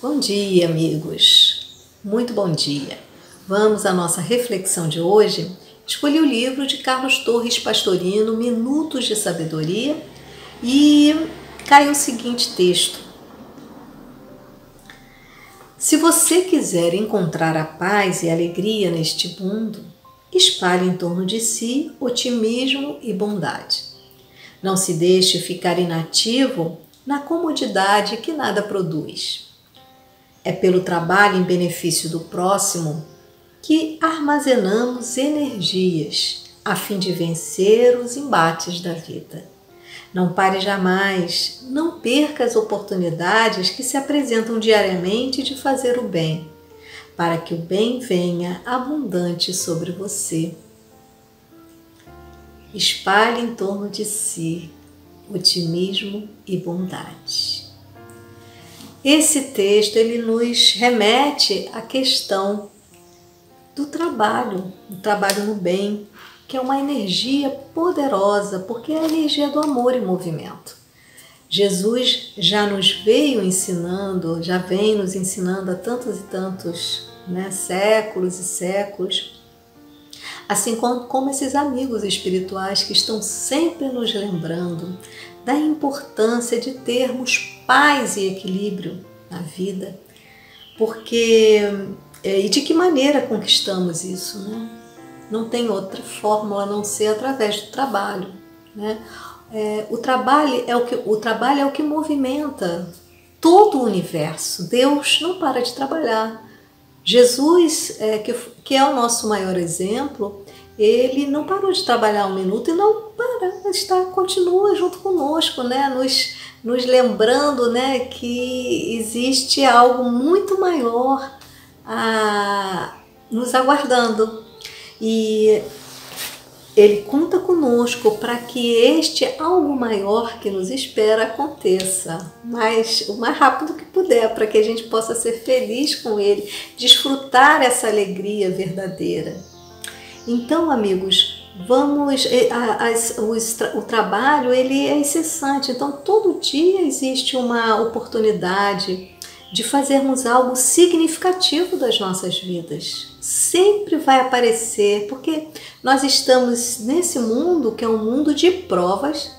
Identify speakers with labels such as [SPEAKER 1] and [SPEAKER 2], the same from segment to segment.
[SPEAKER 1] Bom dia, amigos. Muito bom dia. Vamos à nossa reflexão de hoje. Escolhi o livro de Carlos Torres Pastorino, Minutos de Sabedoria, e cai o seguinte texto: Se você quiser encontrar a paz e alegria neste mundo, espalhe em torno de si otimismo e bondade. Não se deixe ficar inativo na comodidade que nada produz. É pelo trabalho em benefício do próximo que armazenamos energias a fim de vencer os embates da vida. Não pare jamais, não perca as oportunidades que se apresentam diariamente de fazer o bem, para que o bem venha abundante sobre você. Espalhe em torno de si otimismo e bondade. Esse texto ele nos remete à questão do trabalho, o trabalho no bem, que é uma energia poderosa, porque é a energia do amor em movimento. Jesus já nos veio ensinando, já vem nos ensinando há tantos e tantos né, séculos e séculos, assim como, esses amigos espirituais que estão sempre nos lembrando da importância de termos paz e equilíbrio na vida, porque é, e de que maneira conquistamos isso, né? Não tem outra fórmula a não ser através do trabalho, né? É, o trabalho é o que o trabalho é o que movimenta todo o universo. Deus não para de trabalhar. Jesus, é, que, que é o nosso maior exemplo, ele não parou de trabalhar um minuto e não para, está, continua junto conosco, né? nos, nos lembrando né, que existe algo muito maior a, nos aguardando. E ele conta conosco para que este algo maior que nos espera aconteça, mas o mais rápido que puder, para que a gente possa ser feliz com ele, desfrutar essa alegria verdadeira. Então, amigos, vamos eh, o, trabalho ele é incessante, então todo dia existe uma oportunidade de fazermos algo significativo das nossas vidas. Sempre vai aparecer, porque nós estamos nesse mundo que é um mundo de provas,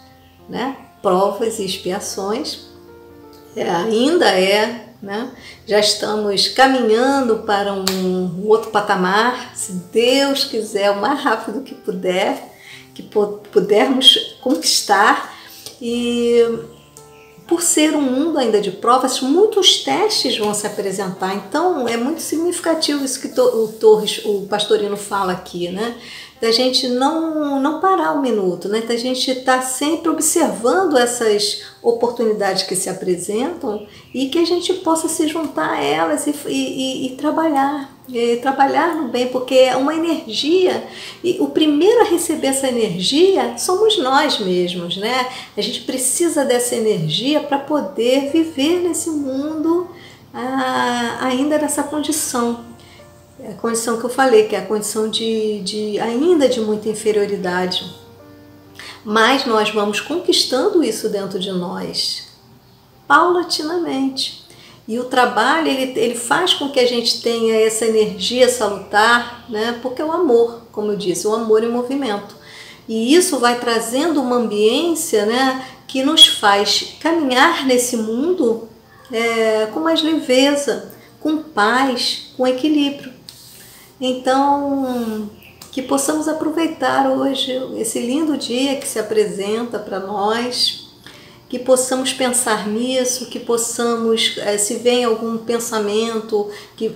[SPEAKER 1] né? Provas e expiações. É, ainda é, né? Já estamos caminhando para um outro patamar, se Deus quiser, o mais rápido que puder, que pudermos conquistar e por ser um mundo ainda de provas, muitos testes vão se apresentar. Então é muito significativo isso que o Torres, o Pastorino fala aqui, né? Da gente não, não parar um minuto, né? Da gente estar tá sempre observando essas oportunidades que se apresentam e que a gente possa se juntar a elas e, e, e trabalhar trabalhar no bem, porque é uma energia e o primeiro a receber essa energia somos nós mesmos, né? A gente precisa dessa energia para poder viver nesse mundo ah, ainda nessa condição. É a condição que eu falei, que é a condição de, de ainda de muita inferioridade. Mas nós vamos conquistando isso dentro de nós, paulatinamente. E o trabalho ele, ele faz com que a gente tenha essa energia salutar, né? porque é o amor, como eu disse, o amor em movimento. E isso vai trazendo uma ambiência né, que nos faz caminhar nesse mundo é, com mais leveza, com paz, com equilíbrio. Então, que possamos aproveitar hoje esse lindo dia que se apresenta para nós, que possamos pensar nisso, que possamos, eh, se vem algum pensamento que,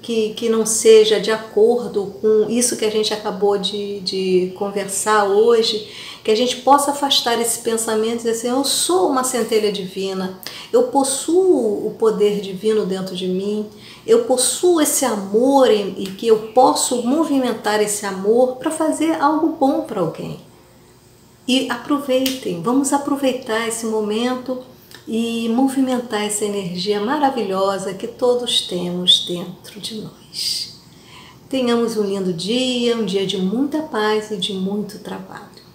[SPEAKER 1] que, que, não seja de acordo com isso que a gente acabou de, de conversar hoje, que a gente possa afastar esse pensamento e dizer assim: eu sou uma centelha divina, eu possuo o poder divino dentro de mim, eu possuo esse amor e que eu posso movimentar esse amor para fazer algo bom para alguém. E aproveitem, vamos aproveitar esse momento e movimentar essa energia maravilhosa que todos temos dentro de nós. Tenhamos um lindo dia, um dia de muita paz e de muito trabalho.